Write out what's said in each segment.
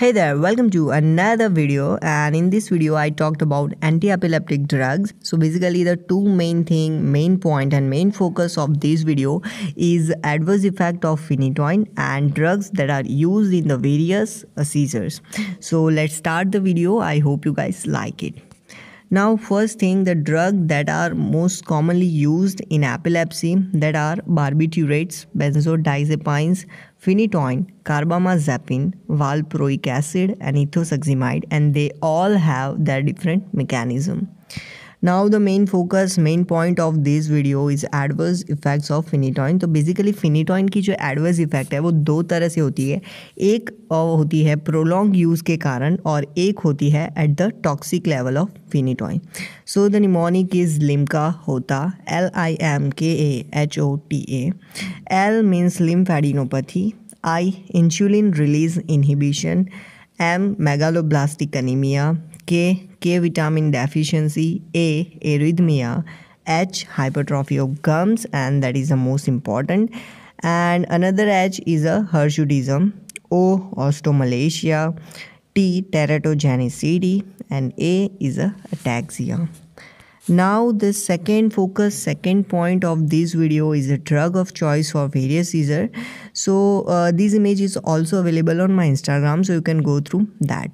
Hey there, welcome to another video and in this video I talked about anti-epileptic drugs. So basically the two main thing, main point and main focus of this video is adverse effect of phenytoin and drugs that are used in the various uh, seizures. So let's start the video. I hope you guys like it. Now first thing the drug that are most commonly used in epilepsy that are barbiturates, benzodiazepines, phenytoin, carbamazepine, valproic acid and ethosuximide and they all have their different mechanism. Now the main focus main point of this video is adverse effects of phenytoin तो basically फिनिटॉइन की जो adverse effect है, वो दो तरह से होती है। एक होती है प्रोलॉन्ग यूज़ के कारण और एक होती है at the toxic level of phenytoin so the mnemonic is Limca होता L I M K A H O T L means lymphadenopathy I insulin release inhibition M megaloblastic anaemia K, K vitamin deficiency, A, arrhythmia, H, hypertrophy of gums, and that is the most important. And another H is a hirsutism, O, osteomalacia, T, teratogenicity, and A is a ataxia. Now the second focus, second point of this video is a drug of choice for various seizure. So uh, this image is also available on my Instagram so you can go through that.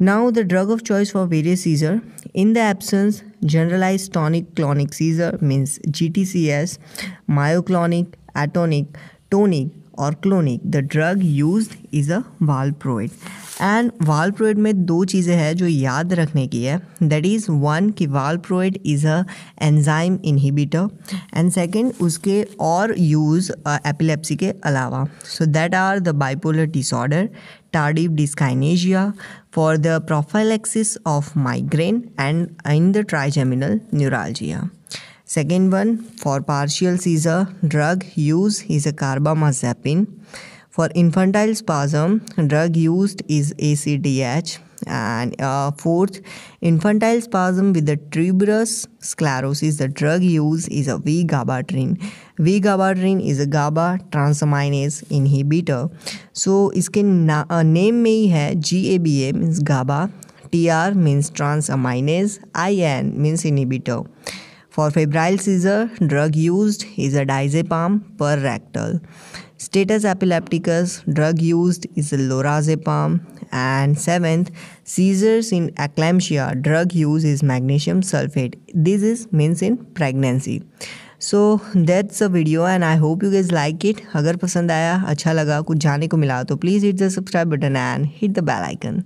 Now the drug of choice for various seizure in the absence generalized tonic clonic seizure means GTCS, myoclonic, atonic, tonic or clonic the drug use is a valproate and valproate में दो चीज़ें हैं जो याद रखने की है. That is one कि valproate is a enzyme inhibitor and second उसके और यूज़ एपिलेप्सी के अलावा. So that are the bipolar disorder tardive dyskinesia for the prophylaxis of migraine and in the trigeminal neuralgia Second one, for partial seizure, drug use is a carbamazepine. For infantile spasm, drug used is ACTH. And uh, fourth, infantile spasm with the tuberous sclerosis, the drug used is a V-gabapentin. V-gabapentin is a GABA transaminase inhibitor. So इसके uh, name में ही है GABA means GABA, TR means transaminase, IN means inhibitor. For febrile seizure drug use is a diazepam per rectal status epilepticus drug use is a lorazepam and seventh seizures in eclampsia drug use is magnesium sulphate this is means in pregnancy so that's a video and I hope you guys like it अगर पसंद आया अच्छा लगा कुछ जाने को मिला तो please hit the subscribe button and hit the bell icon